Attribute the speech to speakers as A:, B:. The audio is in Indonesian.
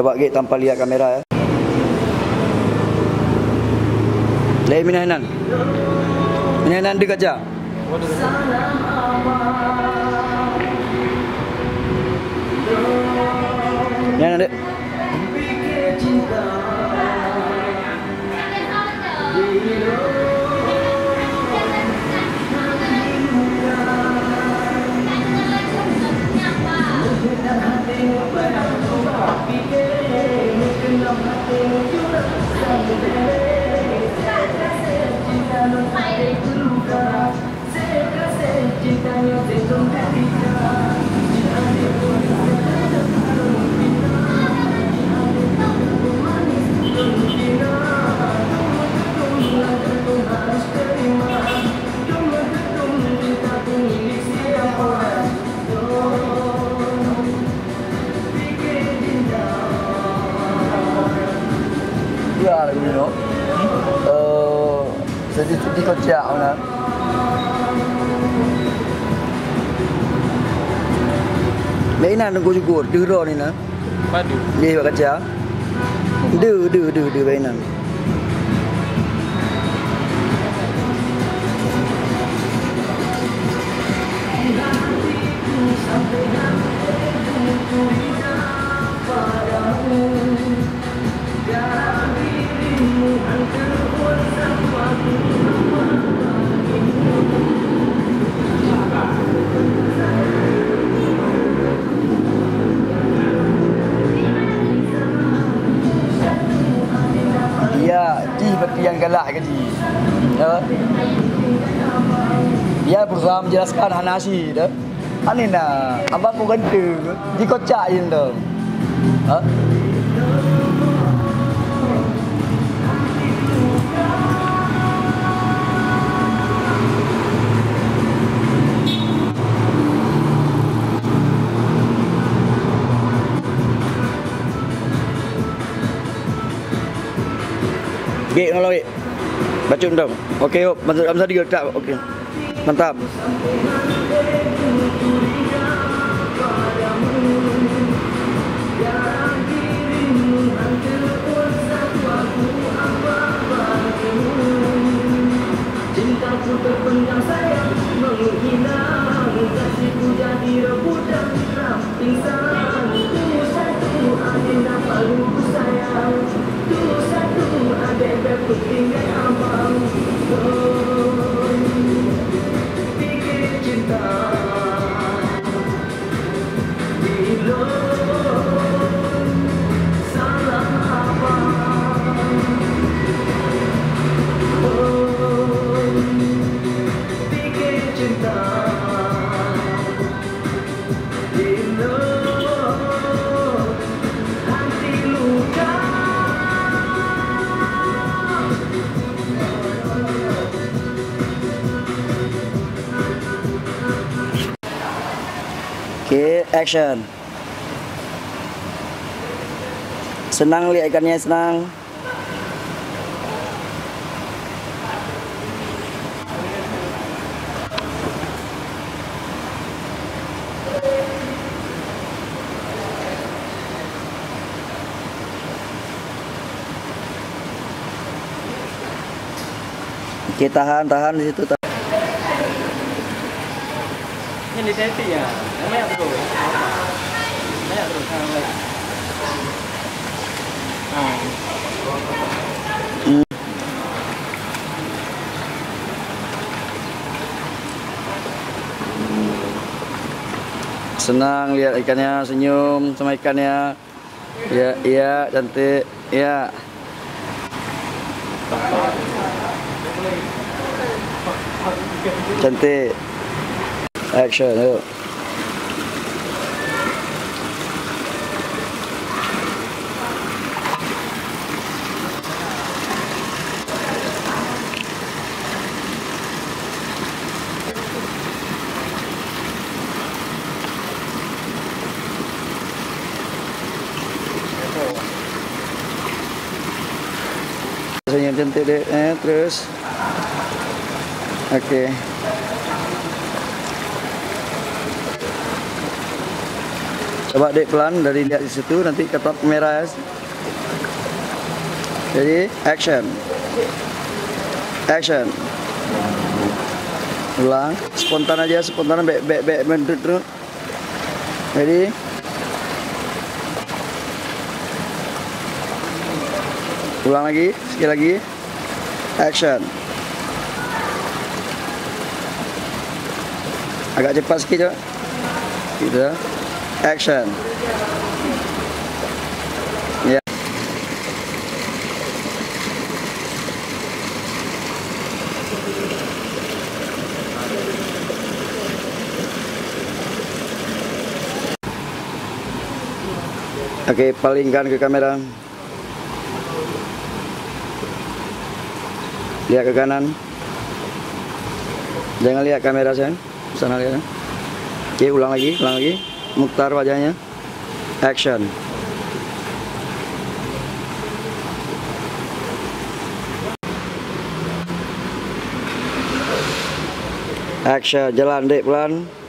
A: Cepat gig tanpa lihat kamera ya. Lain minanan. Minanan dekat kerja. Minanan dek. Claro, you know. So just just go chill out on that. Nah ini nak
B: kucing
A: kucing, dulu ni nak. Padu. Nih baca cia. Dulu dulu dulu dulu bayi. galak gaji. Ya. Dia berusaha menjelaskan hal nasib. Ya. Ani nak, abang pun ganda. Dikocak je tu. Ha? Gek kalau gek. Okey, hop. Masa masa dia tak. Okey. Mantap.
C: Obrigada.
A: Okey, action. Senang lihat ikannya, senang. Okey, tahan, tahan di situ. Tahan.
B: Ini sesi ya. Banyak terus. Banyak terus. Ah, lagi. Ah.
A: Senang lihat ikannya senyum sama ikannya. Ya, iya, cantik. Ya. Cantik. That shut
B: up. Señor, ya eh, terus. Okay. Coba dek pelan dari lihat di situ nanti ketok merah ya. Jadi action. Action. Ulang, spontan aja, spontan baik mendut terus. Jadi Ulang lagi, sekali lagi. Action. Agak cepat sikit coba. Gitu. Action. Ya. Oke, palingkan ke kamera. Lihat ke kanan. Jangan lihat kamera saya. Sana lihat. Oke, ulang lagi, ulang lagi. Mukhtar wajahnya. Action. Action, jalan dek pelan.